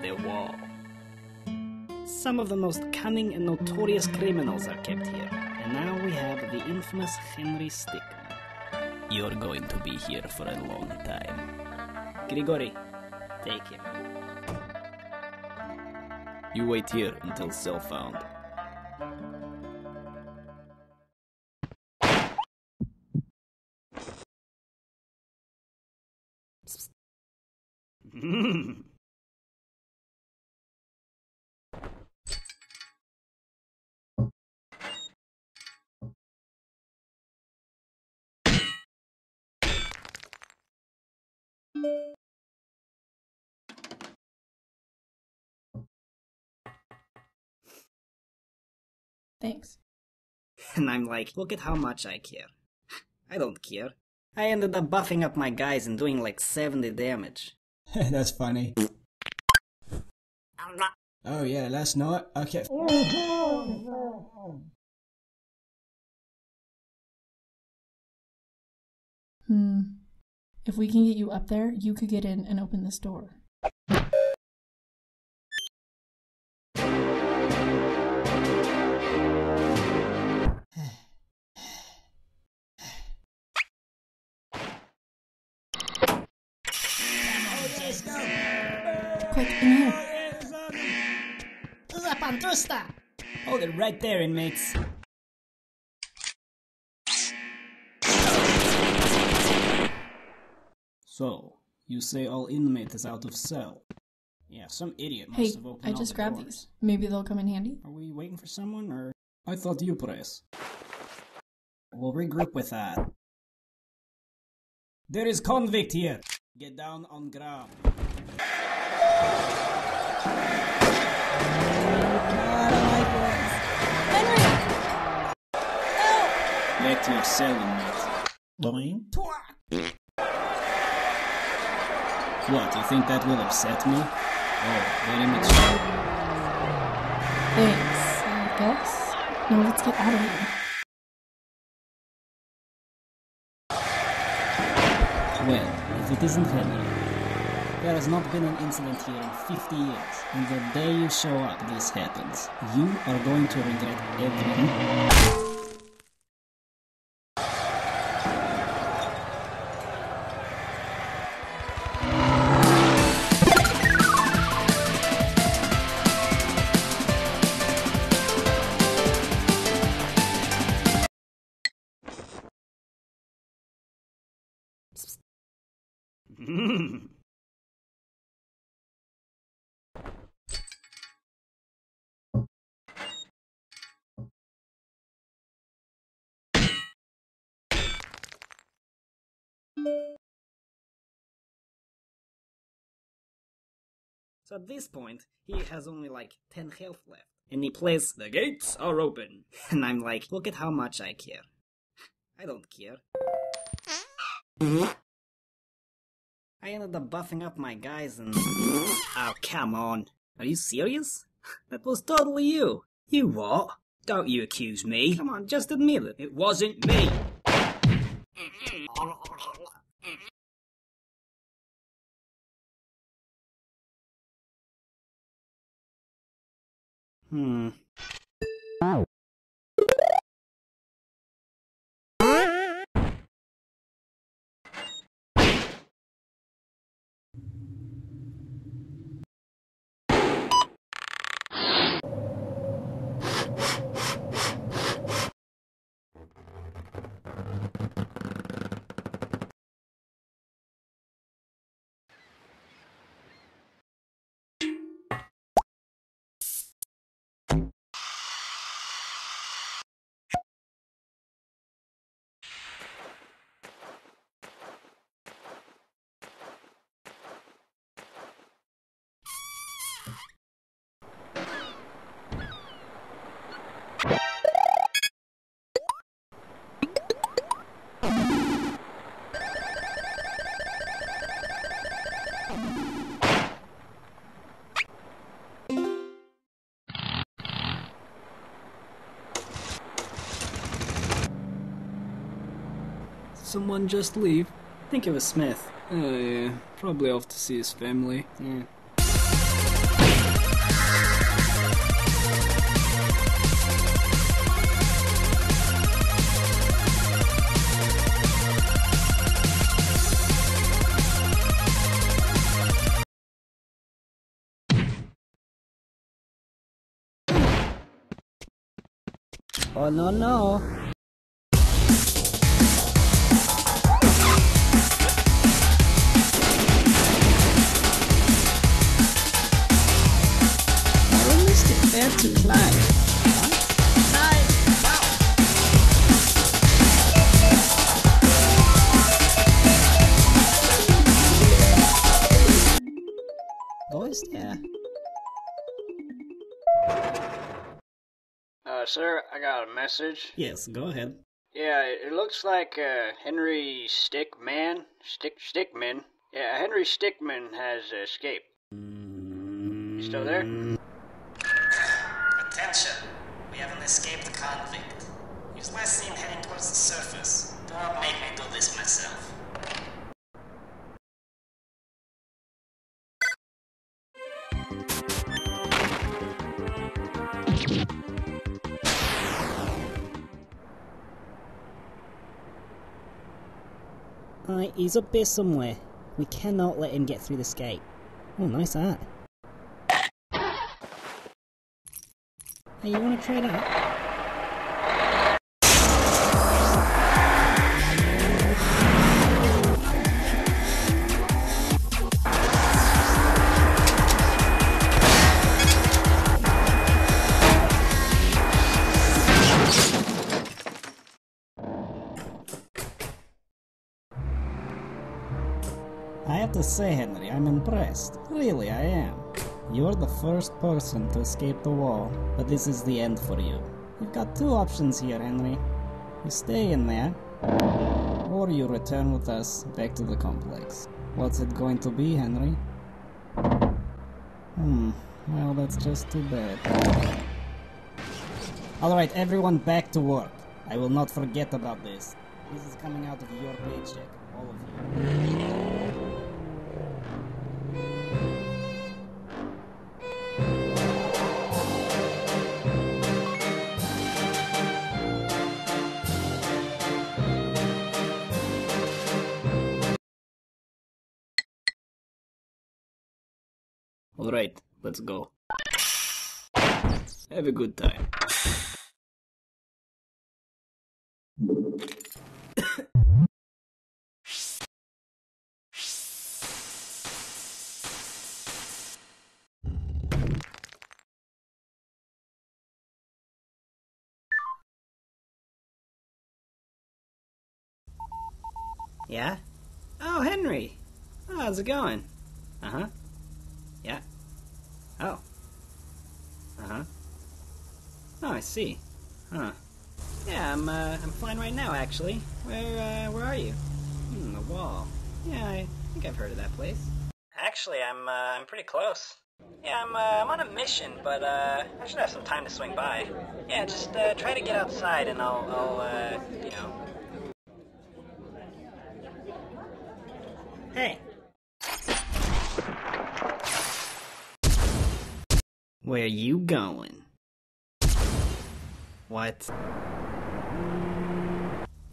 the wall. Some of the most cunning and notorious criminals are kept here, and now we have the infamous Henry Stickman. You're going to be here for a long time. Grigori, take him. You wait here until cell found. Thanks. And I'm like, look at how much I care. I don't care. I ended up buffing up my guys and doing like 70 damage. That's funny. Oh yeah, last night Okay. Hmm. If we can get you up there, you could get in and open this door. Quick, in here. Hold it right there, inmates. So, you say all inmate is out of cell? Yeah, some idiot must Hey, have opened I just the grabbed doors. these. Maybe they'll come in handy. Are we waiting for someone, or...? I thought you press. We'll regroup with that. There is convict here! Get down on ground. Back to your cell, inmate. Boing. What, you think that will upset me? Oh, very much. Thanks, I guess. Now let's get out of here. Well, if it isn't Henry. There has not been an incident here in 50 years, and the day you show up, this happens. You are going to regret everything. So at this point, he has only like 10 health left. And he plays, The gates are open. And I'm like, look at how much I care. I don't care. I ended up buffing up my guys and. Oh, come on. Are you serious? That was totally you. You what? Don't you accuse me. Come on, just admit it. It wasn't me. Hmm. someone just leave? Think it was Smith. Oh, yeah. Probably off to see his family. Oh no no! Sir, I got a message. Yes, go ahead. Yeah, it it looks like uh, Henry Stickman, Stick Stickman. Yeah, Henry Stickman has escaped. You still there? Attention! We have an escaped convict. He's last seen heading towards the surface. Do not make me do this myself. Alright, he's up there somewhere. We cannot let him get through this gate. Oh, nice art. Hey, you wanna try that? Say, Henry, I'm impressed. Really, I am. You're the first person to escape the wall, but this is the end for you. You've got two options here, Henry. You stay in there, or you return with us back to the complex. What's it going to be, Henry? Hmm, well, that's just too bad. Alright, everyone back to work. I will not forget about this. This is coming out of your paycheck, all of Alright, let's go. Have a good time. Yeah? Oh, Henry! Oh, how's it going? Uh huh. Yeah. Oh. Uh huh. Oh, I see. Huh. Yeah, I'm uh, I'm flying right now, actually. Where uh, where are you? Hmm, the wall. Yeah, I think I've heard of that place. Actually, I'm uh, I'm pretty close. Yeah, I'm uh, I'm on a mission, but uh, I should have some time to swing by. Yeah, just uh, try to get outside, and I'll I'll uh, you know. Hey. Where you going? What?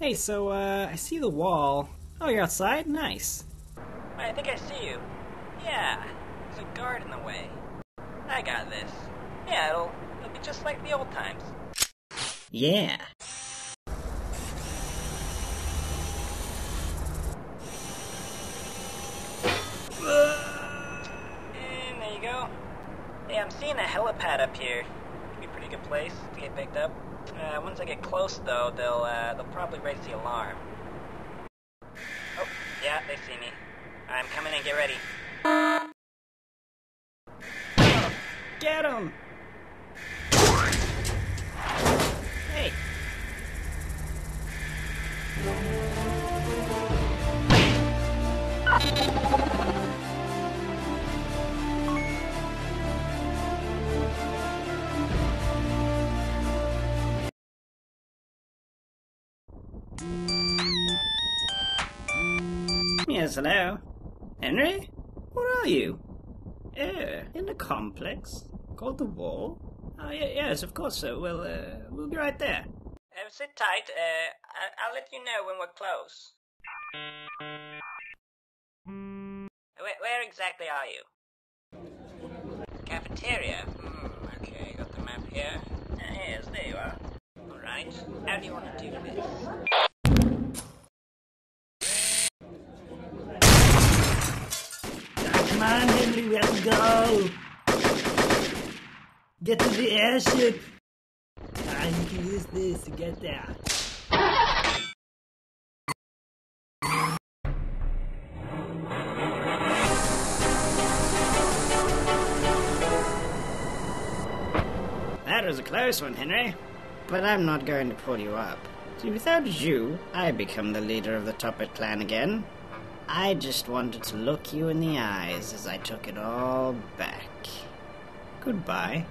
Hey, so, uh, I see the wall. Oh, you're outside? Nice. I think I see you. Yeah, there's a guard in the way. I got this. Yeah, it'll, it'll be just like the old times. Yeah. And there you go. Hey, I'm seeing a helipad up here. Could be a pretty good place to get picked up. Uh, once I get close, though, they'll uh, they'll probably raise the alarm. Oh, yeah, they see me. I'm coming in. Get ready. Get him! Hey. Yes, hello. Henry? Where are you? Uh, in the complex. Called the wall? Oh, yes, of course, sir. Well, uh, we'll be right there. Uh, sit tight. Uh, I- I'll let you know when we're close. Where, where exactly are you? Cafeteria? Hmm, okay, got the map here. Uh, yes, there you are. Alright. how do you want to do to me? Come on, Henry, we have to go. Get to the airship. Ah, you can use this to get there. That was a close one, Henry. But I'm not going to pull you up. See, without you, I become the leader of the Toppat clan again. I just wanted to look you in the eyes as I took it all back. Goodbye.